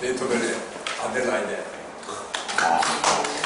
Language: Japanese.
ベっトベレアデで。